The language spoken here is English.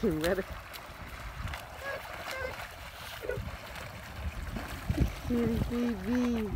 Team Medic. Kitty